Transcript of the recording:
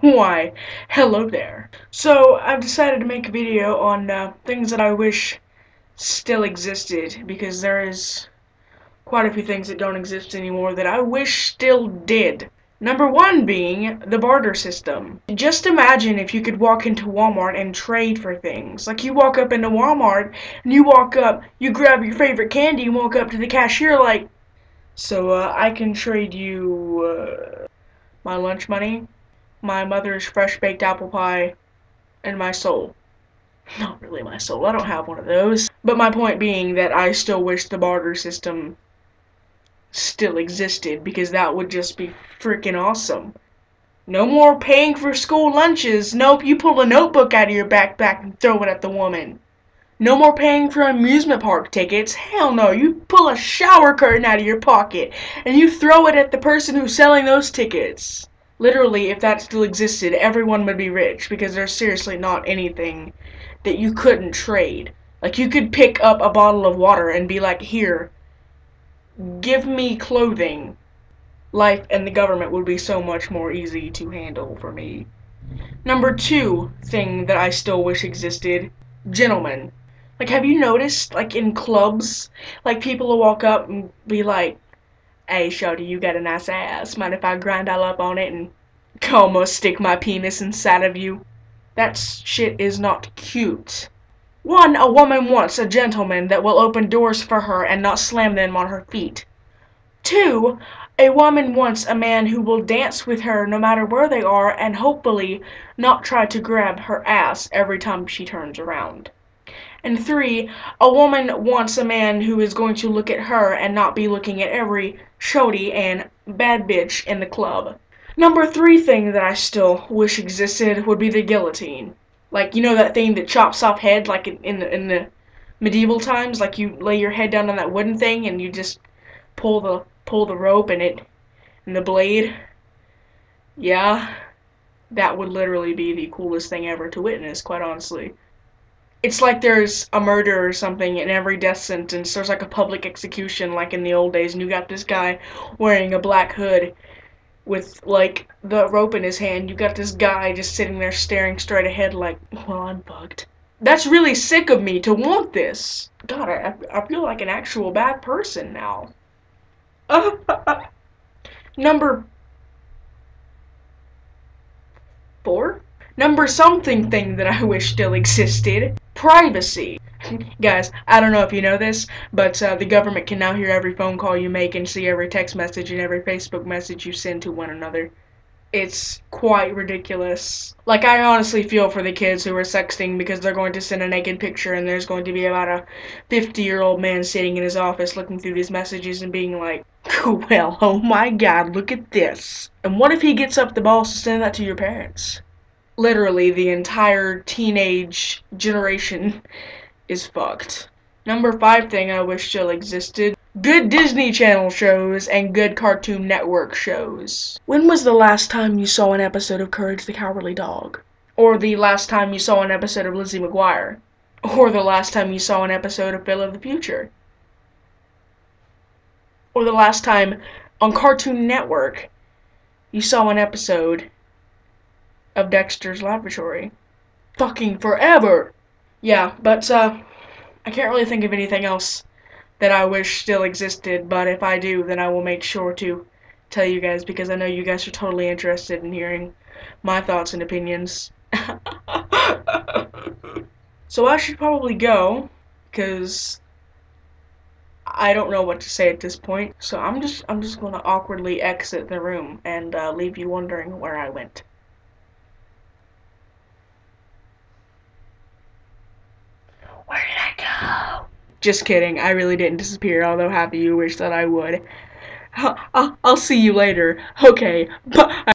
Why, hello there. So, I've decided to make a video on uh, things that I wish still existed, because there is quite a few things that don't exist anymore that I wish still did. Number one being the barter system. Just imagine if you could walk into Walmart and trade for things. Like you walk up into Walmart and you walk up, you grab your favorite candy and walk up to the cashier like, so uh, I can trade you uh, my lunch money my mother's fresh baked apple pie, and my soul. Not really my soul, I don't have one of those. But my point being that I still wish the barter system still existed because that would just be freaking awesome. No more paying for school lunches. Nope, you pull a notebook out of your backpack and throw it at the woman. No more paying for amusement park tickets. Hell no, you pull a shower curtain out of your pocket and you throw it at the person who's selling those tickets. Literally, if that still existed, everyone would be rich because there's seriously not anything that you couldn't trade. Like, you could pick up a bottle of water and be like, here, give me clothing. Life and the government would be so much more easy to handle for me. Number two thing that I still wish existed gentlemen. Like, have you noticed, like, in clubs, like, people will walk up and be like, Hey, shorty, you got a nice ass. Mind if I grind all up on it and almost stick my penis inside of you? That shit is not cute. One, a woman wants a gentleman that will open doors for her and not slam them on her feet. Two, a woman wants a man who will dance with her no matter where they are and hopefully not try to grab her ass every time she turns around. And three, a woman wants a man who is going to look at her and not be looking at every shorty and bad bitch in the club. Number three thing that I still wish existed would be the guillotine. Like, you know that thing that chops off head like in the, in the medieval times? Like you lay your head down on that wooden thing and you just pull the pull the rope and it and the blade. Yeah, that would literally be the coolest thing ever to witness, quite honestly it's like there's a murder or something in every death sentence. There's like a public execution, like in the old days, and you got this guy wearing a black hood with like the rope in his hand. You got this guy just sitting there staring straight ahead, like, well, I'm fucked. That's really sick of me to want this. God, I, I feel like an actual bad person now. Number four? Number something thing that I wish still existed privacy. Guys, I don't know if you know this, but uh, the government can now hear every phone call you make and see every text message and every Facebook message you send to one another. It's quite ridiculous. Like, I honestly feel for the kids who are sexting because they're going to send a naked picture and there's going to be about a 50 year old man sitting in his office looking through these messages and being like, well, oh my god, look at this. And what if he gets up the balls to send that to your parents? Literally the entire teenage generation is fucked. Number five thing I wish still existed good Disney Channel shows and good Cartoon Network shows. When was the last time you saw an episode of Courage the Cowardly Dog? Or the last time you saw an episode of Lizzie McGuire? Or the last time you saw an episode of Phil of the Future? Or the last time on Cartoon Network you saw an episode of Dexter's Laboratory. Fucking forever! Yeah, but, uh, I can't really think of anything else that I wish still existed, but if I do, then I will make sure to tell you guys because I know you guys are totally interested in hearing my thoughts and opinions. so I should probably go because I don't know what to say at this point. So I'm just I'm just gonna awkwardly exit the room and uh, leave you wondering where I went. Just kidding. I really didn't disappear, although happy you wish that I would. I'll, see you later. Okay, bye.